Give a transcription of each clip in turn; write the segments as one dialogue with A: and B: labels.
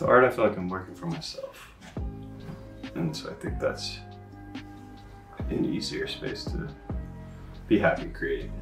A: With art, I feel like I'm working for myself. And so I think that's an easier space to be happy creating.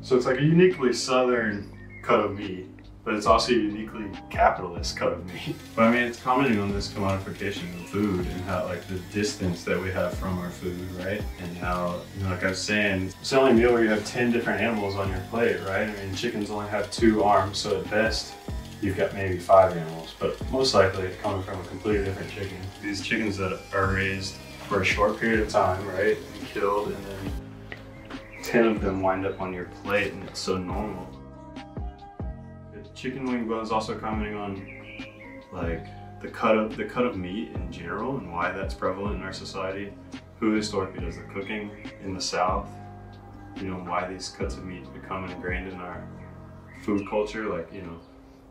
A: So it's like a uniquely southern cut of meat, but it's also uniquely capitalist cut of meat. But I mean, it's commenting on this commodification of food and how like the distance that we have from our food, right? And how, you know, like I was saying, it's the only meal where you have 10 different animals on your plate, right? I mean, chickens only have two arms, so at best, you've got maybe five animals, but most likely it's coming from a completely different chicken. These chickens that are raised for a short period of time, right? And killed, and then 10 of them wind up on your plate, and it's so normal. Chicken wing bones also commenting on like the cut of the cut of meat in general and why that's prevalent in our society. Who historically does the cooking in the South? You know why these cuts of meat become ingrained in our food culture, like you know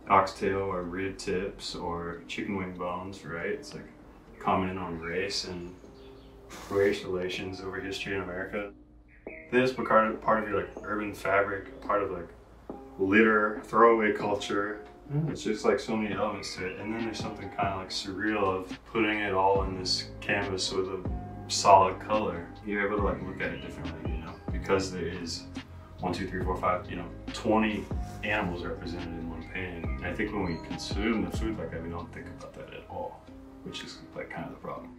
A: oxtail or rib tips or chicken wing bones, right? It's like commenting on race and race relations over history in America. This part of, part of your like urban fabric, part of like litter, throwaway culture. Hmm. It's just like so many elements to it. And then there's something kind of like surreal of putting it all in this canvas with a solid color. You're able to like look at it differently, you know, because there is one, two, three, four, five, you know, 20 animals represented in one painting. And I think when we consume the food like that, we don't think about that at all, which is like kind of the problem.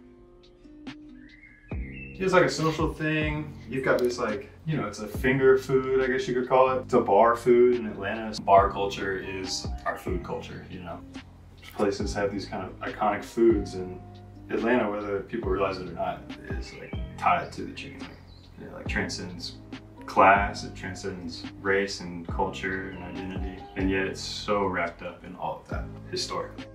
A: It's like a social thing. You've got this like, you know, it's a finger food, I guess you could call it. It's a bar food in Atlanta. Bar culture is our food culture, you know. Places have these kind of iconic foods and Atlanta, whether people realize it or not, is like tied to the chicken like transcends class, it transcends race and culture and identity. And yet it's so wrapped up in all of that historically.